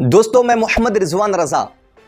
दोस्तों, मैं मोहम्मद रिजवान रजा।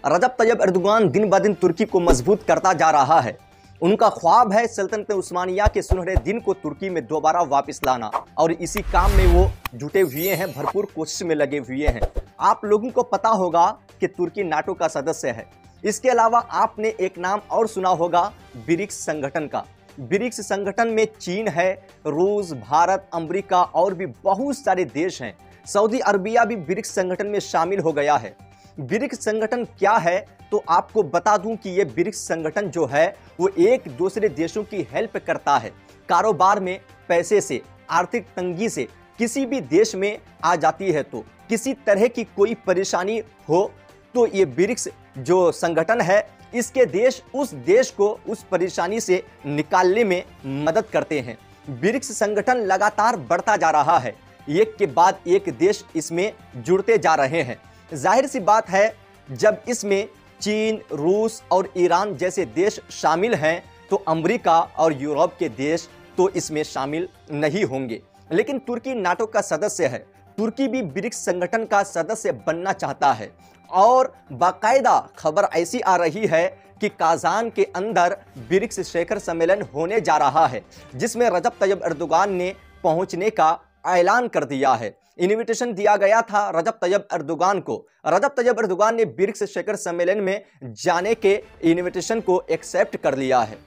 रजब तैयब अर्दुगान दिन ब दिन तुर्की को मज़बूत करता जा रहा है। उनका ख्वाब है सल्तनत उस्मानिया के सुनहरे दिन को तुर्की में दोबारा वापस लाना। और इसी काम में वो जुटे हुए हैं, भरपूर कोशिश में लगे हुए हैं। आप लोगों को पता होगा कि तुर्की नाटो का सदस्य है। इसके अलावा आपने एक नाम और सुना होगा, ब्रिक्स संगठन का। ब्रिक्स संगठन में चीन है, रूस, भारत, अमेरिका और भी बहुत सारे देश हैं। सऊदी अरबिया भी ब्रिक्स संगठन में शामिल हो गया है। ब्रिक्स संगठन क्या है? तो आपको बता दूँ कि ये ब्रिक्स संगठन जो है, वो एक दूसरे देशों की हेल्प करता है। कारोबार में, पैसे से, आर्थिक तंगी से किसी भी देश में आ जाती है तो। किसी तरह की कोई परेशानी हो तो ये ब्रिक्स जो संगठन है, इसके देश, उस देश को उस परेशानी से निकालने में मदद करते हैं। ब्रिक्स संगठन लगातार बढ़ता जा रहा है। एक के बाद एक देश इसमें जुड़ते जा रहे हैं। ज़ाहिर सी बात है, जब इसमें चीन, रूस और ईरान जैसे देश शामिल हैं तो अमेरिका और यूरोप के देश तो इसमें शामिल नहीं होंगे। लेकिन तुर्की नाटो का सदस्य है। तुर्की भी ब्रिक्स संगठन का सदस्य बनना चाहता है। और बाकायदा खबर ऐसी आ रही है कि काजान के अंदर ब्रिक्स शिखर सम्मेलन होने जा रहा है, जिसमें रजब तैयब अर्दुगान ने पहुँचने का ऐलान कर दिया है। इनविटेशन दिया गया था रजब तैयब अर्दुगान को। रजब तैयब अर्दुगान ने ब्रिक्स शिखर सम्मेलन में जाने के इनविटेशन को एक्सेप्ट कर लिया है।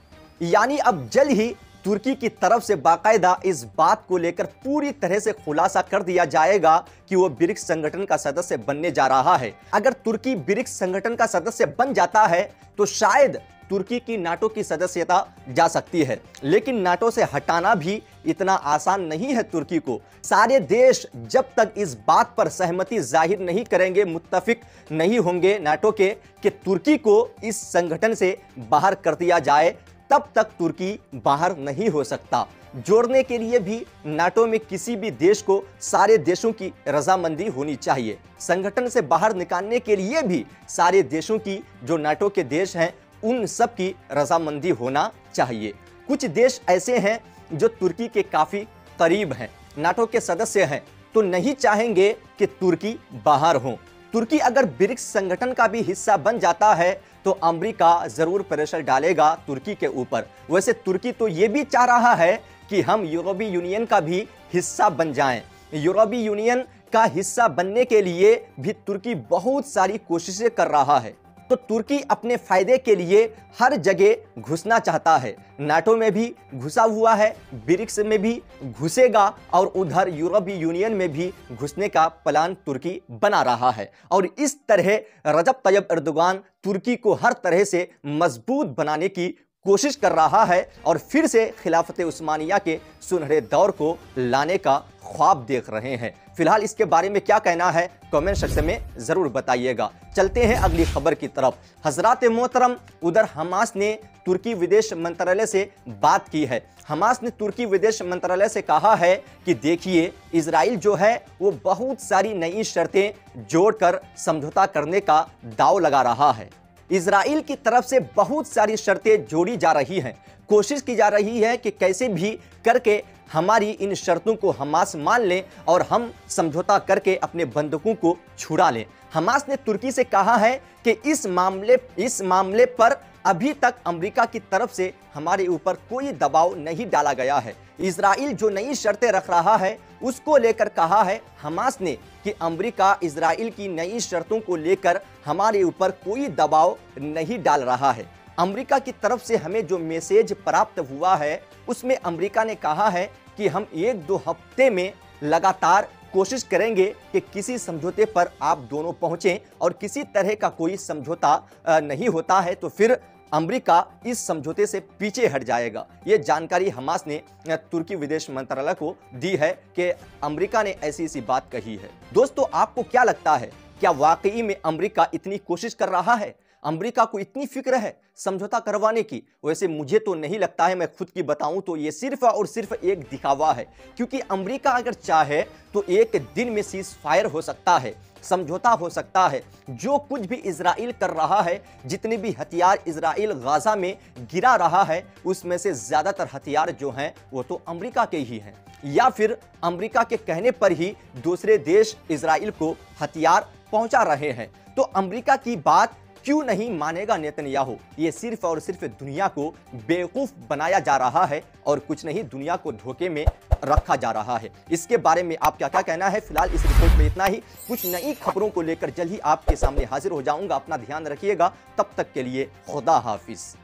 यानी अब जल्द ही तुर्की की तरफ़ से बाकायदा इस बात को लेकर पूरी तरह से खुलासा कर दिया जाएगा कि वो ब्रिक्स संगठन का सदस्य बनने जा रहा है। अगर तुर्की ब्रिक्स संगठन का सदस्य बन जाता है तो शायद तुर्की की नाटो की सदस्यता जा सकती है। लेकिन नाटो से हटाना भी इतना आसान नहीं है तुर्की को। सारे देश जब तक इस बात पर सहमति ज़ाहिर नहीं करेंगे, मुत्तफिक नहीं होंगे नाटो के कि तुर्की को इस संगठन से बाहर कर दिया जाए, तब तक तुर्की बाहर नहीं हो सकता। जोड़ने के लिए भी नाटो में किसी भी देश को सारे देशों की रजामंदी होनी चाहिए। संगठन से बाहर निकालने के लिए भी सारे देशों की, जो नाटो के देश हैं उन सब की रजामंदी होना चाहिए। कुछ देश ऐसे हैं जो तुर्की के काफ़ी करीब हैं, नाटो के सदस्य हैं। तो नहीं चाहेंगे कि तुर्की बाहर हो। तुर्की अगर ब्रिक्स संगठन का भी हिस्सा बन जाता है तो अमेरिका ज़रूर प्रेशर डालेगा तुर्की के ऊपर। वैसे तुर्की तो ये भी चाह रहा है कि हम यूरोपीय यूनियन का भी हिस्सा बन जाएँ। यूरोपीय यूनियन का हिस्सा बनने के लिए भी तुर्की बहुत सारी कोशिशें कर रहा है। तो तुर्की अपने फ़ायदे के लिए हर जगह घुसना चाहता है। नाटो में भी घुसा हुआ है, ब्रिक्स में भी घुसेगा और उधर यूरोपीय यूनियन में भी घुसने का प्लान तुर्की बना रहा है। और इस तरह रजब तैयब अर्दुगान तुर्की को हर तरह से मज़बूत बनाने की कोशिश कर रहा है और फिर से खिलाफत उस्मानिया के सुनहरे दौर को लाने का ख्वाब देख रहे हैं। फ़िलहाल इसके बारे में क्या कहना है कमेंट सेक्शन में ज़रूर बताइएगा। चलते हैं अगली खबर की तरफ़। हज़रत मोहतरम, उधर हमास ने तुर्की विदेश मंत्रालय से बात की है। हमास ने तुर्की विदेश मंत्रालय से कहा है कि देखिए इसराइल जो है, वो बहुत सारी नई शर्तें जोड़कर समझौता करने का दाव लगा रहा है। इसराइल की तरफ़ से बहुत सारी शर्तें जोड़ी जा रही हैं। कोशिश की जा रही है कि कैसे भी करके हमारी इन शर्तों को हमास मान लें और हम समझौता करके अपने बंदूकों को छुड़ा लें। हमास ने तुर्की से कहा है कि इस मामले इस मामले पर अभी तक अमेरिका की तरफ़ से हमारे ऊपर कोई दबाव नहीं डाला गया है। इसराइल जो नई शर्तें रख रहा है, उसको लेकर कहा है हमास ने कि अमेरिका इसराइल की नई शर्तों को लेकर हमारे ऊपर कोई दबाव नहीं डाल रहा है। अमेरिका की तरफ़ से हमें जो मैसेज प्राप्त हुआ है, उसमें अमेरिका ने कहा है कि हम एक दो हफ़्ते में लगातार कोशिश करेंगे कि किसी समझौते पर आप दोनों पहुंचें और किसी तरह का कोई समझौता नहीं होता है तो फिर अमेरिका इस समझौते से पीछे हट जाएगा। ये जानकारी हमास ने तुर्की विदेश मंत्रालय को दी है कि अमेरिका ने ऐसी ऐसी बात कही है। दोस्तों, आपको क्या लगता है, क्या वाकई में अमेरिका इतनी कोशिश कर रहा है? अमेरिका को इतनी फ़िक्र है समझौता करवाने की, वैसे मुझे तो नहीं लगता है मैं खुद की बताऊँ तो ये सिर्फ़ और सिर्फ़ एक दिखावा है। क्योंकि अमेरिका अगर चाहे तो एक दिन में सीज फायर हो सकता है, समझौता हो सकता है। जो कुछ भी इसराइल कर रहा है, जितने भी हथियार इसराइल गाजा में गिरा रहा है, उसमें से ज़्यादातर हथियार जो हैं, वो तो अमेरिका के ही हैं। या फिर अमेरिका के कहने पर ही दूसरे देश इसराइल को हथियार पहुँचा रहे हैं। तो अमेरिका की बात क्यों नहीं मानेगा नेतन्याहू? ये सिर्फ़ और सिर्फ़ दुनिया को बेवकूफ़ बनाया जा रहा है और कुछ नहीं, दुनिया को धोखे में रखा जा रहा है। इसके बारे में आप क्या क्या कहना है? फ़िलहाल इस रिपोर्ट में इतना ही। कुछ नई खबरों को लेकर जल्द ही आपके सामने हाजिर हो जाऊँगा। अपना ध्यान रखिएगा। तब तक के लिए खुदा हाफिज।